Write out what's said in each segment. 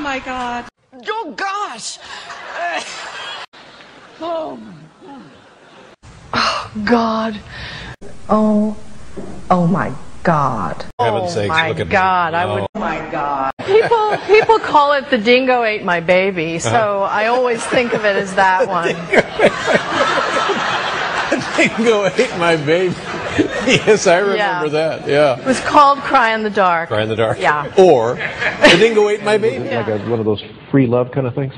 my God. Oh gosh! Oh God. Oh, oh my God. Heaven's oh sakes, my look at me. God, I Oh. would. My God. People, people call it the dingo ate my baby, uh-huh. so I always think of it as that one. Dingo ate my baby. yes, I remember Yeah. that. Yeah. It was called Cry in the Dark. Cry in the dark. Yeah. Or the dingo ate my baby. Yeah. Like a, one of those free love kind of things?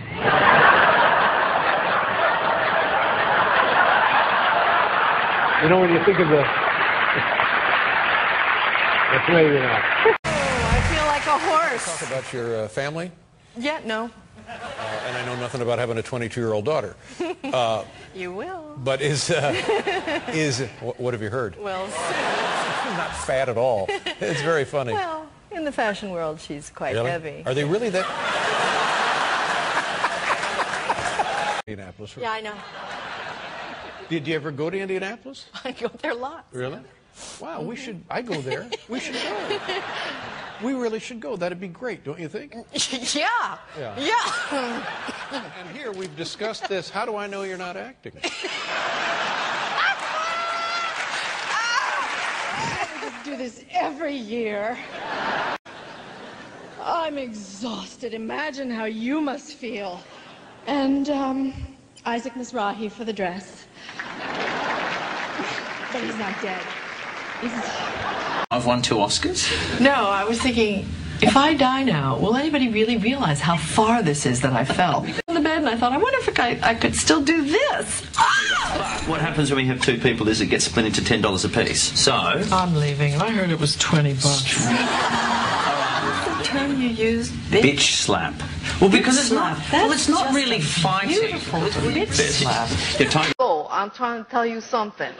You know, when you think of the. That's maybe not. I feel like a horse. Talk about your uh, family, Yeah, no. uh, and I know nothing about having a 22-year-old daughter. Uh, You will. but is uh, is what, what have you heard? Well, Not fat at all. It's very funny. well, in the fashion world, she's quite Really? heavy. Are they really that? Indianapolis. Yeah, I know. Did you ever go to Indianapolis? I go there a lot. Really? Wow, we should. I go there. We should go. We really should go. That'd be great, don't you think? yeah. Yeah. Yeah. And here we've discussed this. How do I know you're not acting? do this every year. I'm exhausted. Imagine how you must feel. And um, Isaac Mizrahi for the dress. But he's not dead. He's I've won two Oscars. No, I was thinking, if I die now, will anybody really realize how far this is that I fell? On the bed, and I thought, I wonder if I, I could still do this. What happens when we have two people is it gets split into ten dollars a piece. So I'm leaving, and I heard it was 20 bucks. What's the term you used, bitch. bitch slap. Well, because it's not. slap. Well, it's not really fighting. beautiful It's really bitch slap. You're talking Oh, I'm trying to tell you something.